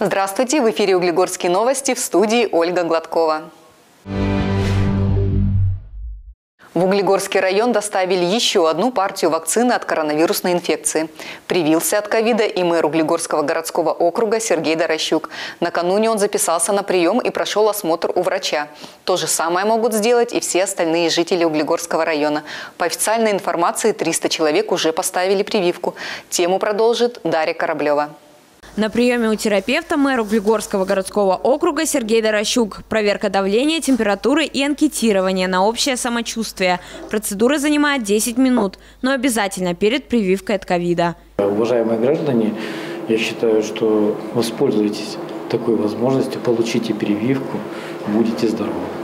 Здравствуйте! В эфире «Углегорские новости» в студии Ольга Гладкова. В Углегорский район доставили еще одну партию вакцины от коронавирусной инфекции. Привился от ковида и мэр Углегорского городского округа Сергей Дорощук. Накануне он записался на прием и прошел осмотр у врача. То же самое могут сделать и все остальные жители Углегорского района. По официальной информации 300 человек уже поставили прививку. Тему продолжит Дарья Кораблева. На приеме у терапевта мэр Углегорского городского округа Сергей Дорощук. Проверка давления, температуры и анкетирование на общее самочувствие. Процедура занимает 10 минут, но обязательно перед прививкой от ковида. Уважаемые граждане, я считаю, что воспользуйтесь такой возможностью, получите прививку, будете здоровы.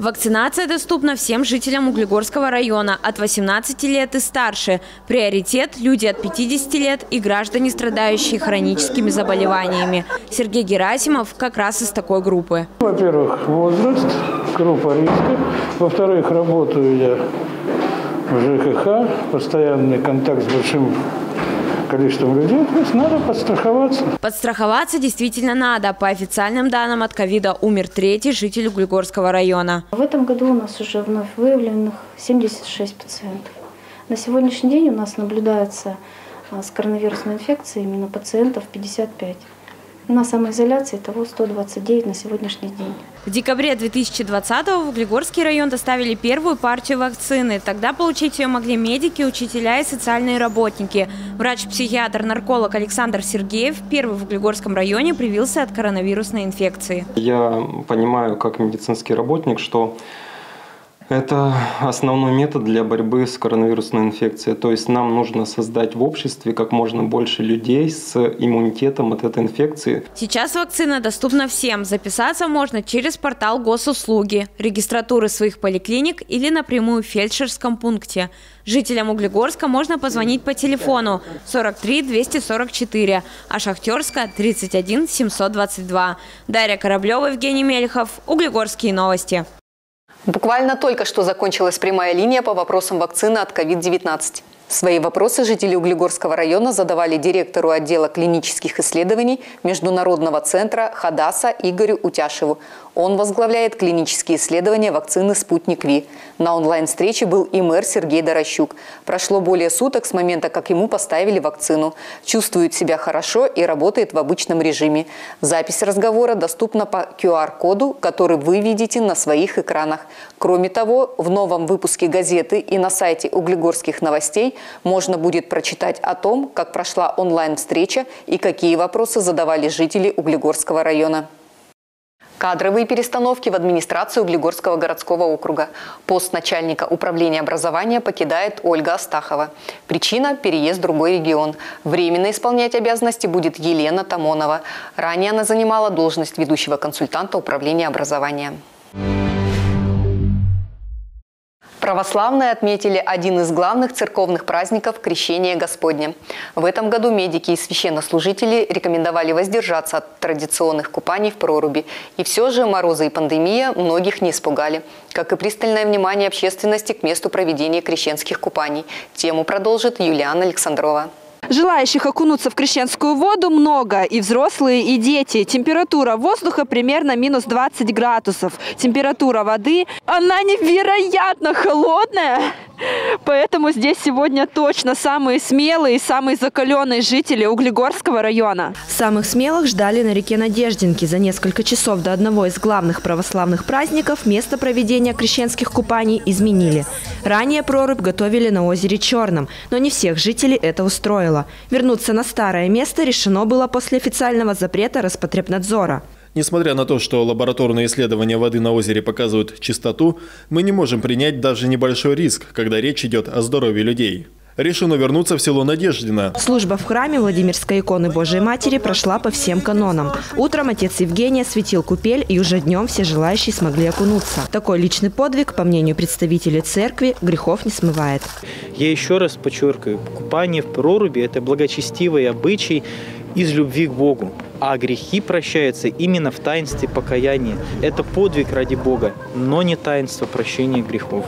Вакцинация доступна всем жителям Углегорского района от 18 лет и старше. Приоритет – люди от 50 лет и граждане, страдающие хроническими заболеваниями. Сергей Герасимов как раз из такой группы. Во-первых, возраст, группа риска. Во-вторых, работаю я в ЖКХ, постоянный контакт с большим количеством людей, то есть надо подстраховаться. Подстраховаться действительно надо. По официальным данным от ковида умер третий житель Углегорского района. В этом году у нас уже вновь выявленных 76 пациентов. На сегодняшний день у нас наблюдается а, с коронавирусной инфекцией именно пациентов 55. На самоизоляции того 129 на сегодняшний день. В декабре 2020-го в Углегорский район доставили первую партию вакцины. Тогда получить ее могли медики, учителя и социальные работники. Врач-психиатр, нарколог Александр Сергеев первый в Углегорском районе привился от коронавирусной инфекции. Я понимаю, как медицинский работник, что это основной метод для борьбы с коронавирусной инфекцией. То есть нам нужно создать в обществе как можно больше людей с иммунитетом от этой инфекции. Сейчас вакцина доступна всем. Записаться можно через портал госуслуги, регистратуры своих поликлиник или напрямую в фельдшерском пункте. Жителям Углегорска можно позвонить по телефону 43 244, а Шахтерска 31 722. Дарья Кораблева, Евгений Мельхов, Углегорские новости. Буквально только что закончилась прямая линия по вопросам вакцины от COVID-19. Свои вопросы жители Углегорского района задавали директору отдела клинических исследований Международного центра Хадаса Игорю Утяшеву. Он возглавляет клинические исследования вакцины «Спутник Ви». На онлайн-встрече был и мэр Сергей Дорощук. Прошло более суток с момента, как ему поставили вакцину. Чувствует себя хорошо и работает в обычном режиме. Запись разговора доступна по QR-коду, который вы видите на своих экранах. Кроме того, в новом выпуске газеты и на сайте углегорских новостей можно будет прочитать о том, как прошла онлайн-встреча и какие вопросы задавали жители Углегорского района. Кадровые перестановки в администрацию Углегорского городского округа. Пост начальника управления образования покидает Ольга Астахова. Причина – переезд в другой регион. Временно исполнять обязанности будет Елена Тамонова. Ранее она занимала должность ведущего консультанта управления образования. Православные отметили один из главных церковных праздников – Крещение Господне. В этом году медики и священнослужители рекомендовали воздержаться от традиционных купаний в проруби. И все же морозы и пандемия многих не испугали. Как и пристальное внимание общественности к месту проведения крещенских купаний. Тему продолжит Юлиана Александрова. Желающих окунуться в крещенскую воду много, и взрослые, и дети. Температура воздуха примерно минус 20 градусов. Температура воды, она невероятно холодная. Поэтому здесь сегодня точно самые смелые и самые закаленные жители Углегорского района. Самых смелых ждали на реке Надеждинки. За несколько часов до одного из главных православных праздников место проведения крещенских купаний изменили. Ранее прорубь готовили на озере Черном, но не всех жителей это устроило. Вернуться на старое место решено было после официального запрета Роспотребнадзора. Несмотря на то, что лабораторные исследования воды на озере показывают чистоту, мы не можем принять даже небольшой риск, когда речь идет о здоровье людей. Решено вернуться в село Надеждино. Служба в храме Владимирской иконы Божией Матери прошла по всем канонам. Утром отец Евгения светил купель, и уже днем все желающие смогли окунуться. Такой личный подвиг, по мнению представителей церкви, грехов не смывает. Я еще раз подчеркиваю, купание в проруби – это благочестивый обычай из любви к Богу а грехи прощаются именно в таинстве покаяния. Это подвиг ради Бога, но не таинство прощения грехов.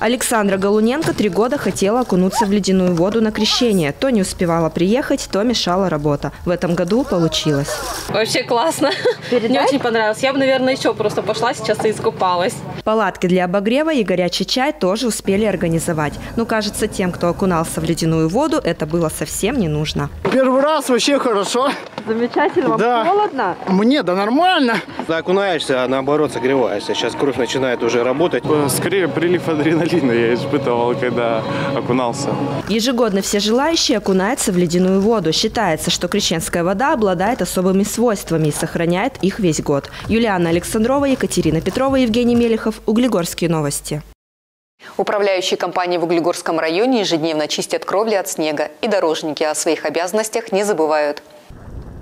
Александра Голуненко три года хотела окунуться в ледяную воду на крещение. То не успевала приехать, то мешала работа. В этом году получилось. Вообще классно. Передать? Мне очень понравилось. Я бы, наверное, еще просто пошла сейчас и искупалась. Палатки для обогрева и горячий чай тоже успели организовать. Но, кажется, тем, кто окунался в ледяную воду, это было совсем не нужно. Первый раз вообще хорошо. Замечательно. Да. холодно? Мне да нормально. Окунаешься, а наоборот согреваешься. Сейчас кровь начинает уже работать. Скорее прилив адреналина я испытывал, когда окунался. Ежегодно все желающие окунаются в ледяную воду. Считается, что крещенская вода обладает особыми свойствами и сохраняет их весь год. Юлиана Александрова, Екатерина Петрова, Евгений Мелехов. Углегорские новости. Управляющие компании в Углегорском районе ежедневно чистят кровли от снега, и дорожники о своих обязанностях не забывают.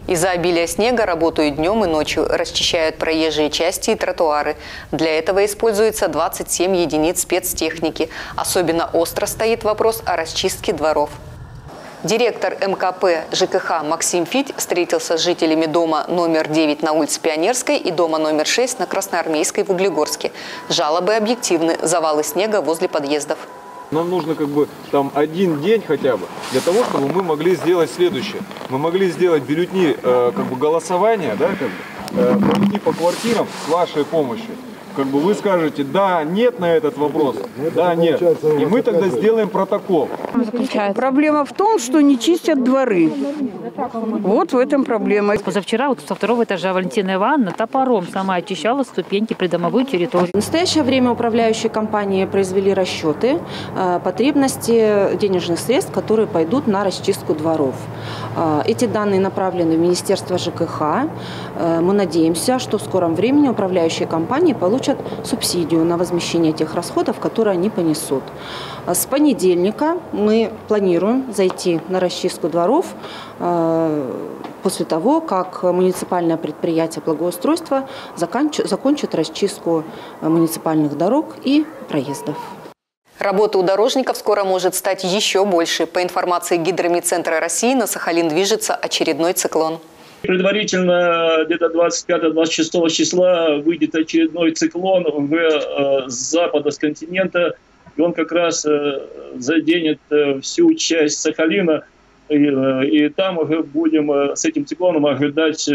Из-за обилия снега работают днем и ночью, расчищают проезжие части и тротуары. Для этого используется 27 единиц спецтехники. Особенно остро стоит вопрос о расчистке дворов. Директор МКП ЖКХ Максим Фить встретился с жителями дома номер 9 на улице Пионерской и дома номер 6 на Красноармейской в Углегорске. Жалобы объективны – завалы снега возле подъездов. Нам нужно как бы там один день хотя бы для того, чтобы мы могли сделать следующее. Мы могли сделать бюллетни э, как бы голосования, да, как бы, э, бюллетни по квартирам с вашей помощью как бы вы скажете да, нет на этот вопрос, да, нет. И мы тогда сделаем протокол. Проблема в том, что не чистят дворы. Вот в этом проблема. Позавчера вот со второго этажа Валентина Ивановна топором сама очищала ступеньки придомовую территорию. В настоящее время управляющие компании произвели расчеты э, потребности денежных средств, которые пойдут на расчистку дворов. Э, эти данные направлены в Министерство ЖКХ. Э, мы надеемся, что в скором времени управляющие компании получат получат субсидию на возмещение тех расходов, которые они понесут. С понедельника мы планируем зайти на расчистку дворов э, после того, как муниципальное предприятие благоустройства закончит расчистку муниципальных дорог и проездов. Работа у дорожников скоро может стать еще больше. По информации Гидромедцентра России, на Сахалин движется очередной циклон. Предварительно где-то 25-26 числа выйдет очередной циклон в э, с запада с континента, и он как раз э, заденет э, всю часть Сахалина, и, и там уже будем с этим циклоном ожидать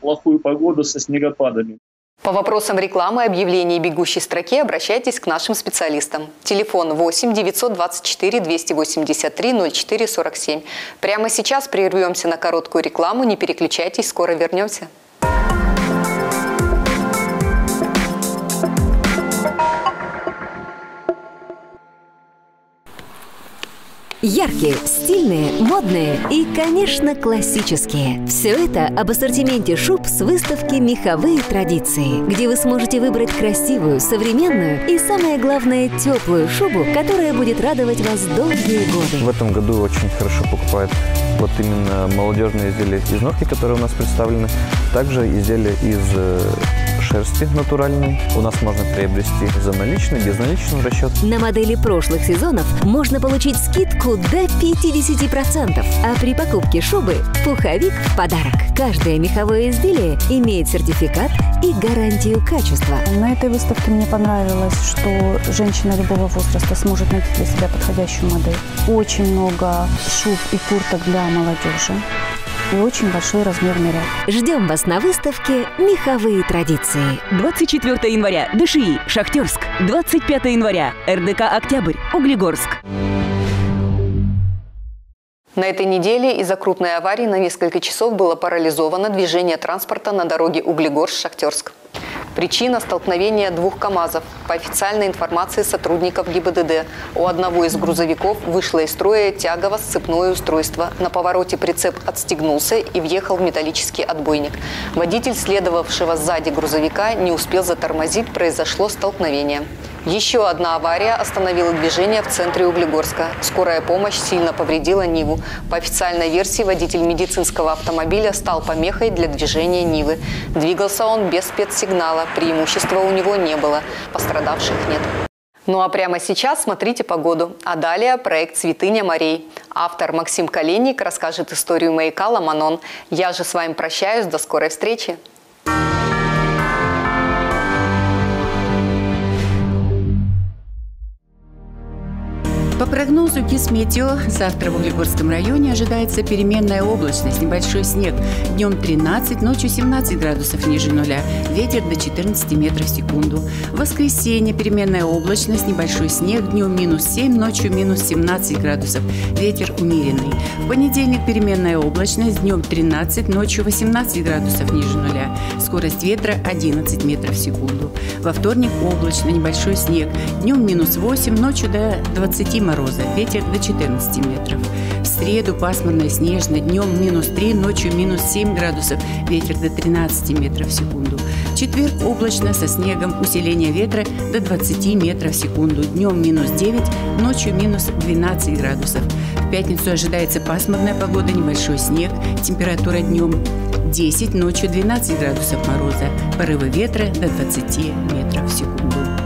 плохую погоду со снегопадами. По вопросам рекламы и объявлений бегущей строке обращайтесь к нашим специалистам. Телефон 8 924 283 04 47. Прямо сейчас прервемся на короткую рекламу. Не переключайтесь, скоро вернемся. Яркие, стильные, модные и, конечно, классические. Все это об ассортименте шуб с выставки «Меховые традиции», где вы сможете выбрать красивую, современную и, самое главное, теплую шубу, которая будет радовать вас долгие годы. В этом году очень хорошо покупают вот именно молодежные изделия из норки, которые у нас представлены, также изделия из э, шерсти натуральной. У нас можно приобрести за наличный, безналичный расчет. На модели прошлых сезонов можно получить скидку до 50%, а при покупке шубы – пуховик в подарок. Каждое меховое изделие имеет сертификат и гарантию качества. На этой выставке мне понравилось, что женщина любого возраста сможет найти для себя подходящую модель. Очень много шуб и курток для молодежи и очень большой размерный ряд. Ждем вас на выставке «Меховые традиции». 24 января – ДШИ, Шахтерск. 25 января – РДК «Октябрь», Углегорск. На этой неделе из-за крупной аварии на несколько часов было парализовано движение транспорта на дороге Углегорск-Шахтерск. Причина – столкновения двух КАМАЗов. По официальной информации сотрудников ГИБДД, у одного из грузовиков вышло из строя тягово-сцепное устройство. На повороте прицеп отстегнулся и въехал в металлический отбойник. Водитель, следовавшего сзади грузовика, не успел затормозить, произошло столкновение. Еще одна авария остановила движение в центре Углегорска. Скорая помощь сильно повредила Ниву. По официальной версии водитель медицинского автомобиля стал помехой для движения Нивы. Двигался он без спецсигнала, преимущества у него не было, пострадавших нет. Ну а прямо сейчас смотрите погоду. А далее проект «Святыня морей». Автор Максим Калиник расскажет историю маяка «Ламанон». Я же с вами прощаюсь. До скорой встречи. Прогнозу Гисметео, завтра в Углегорском районе ожидается переменная облачность, небольшой снег. Днем 13, ночью 17 градусов ниже нуля, ветер до 14 метров в секунду. В воскресенье переменная облачность, небольшой снег, днем минус 7, ночью минус 17 градусов, ветер умеренный. В понедельник переменная облачность, днем 13, ночью 18 градусов ниже нуля, скорость ветра 11 метров в секунду. Во вторник облачно, небольшой снег, днем минус 8, ночью до 20 мороза, ветер до 14 метров. В среду пасмурно и снежно, днем минус 3, ночью минус 7 градусов, ветер до 13 метров в секунду. В четверг облачно со снегом, усиление ветра до 20 метров в секунду, днем минус 9, ночью минус 12 градусов. В пятницу ожидается пасмурная погода, небольшой снег, температура днем 10, ночью 12 градусов мороза, порывы ветра до 20 метров в секунду.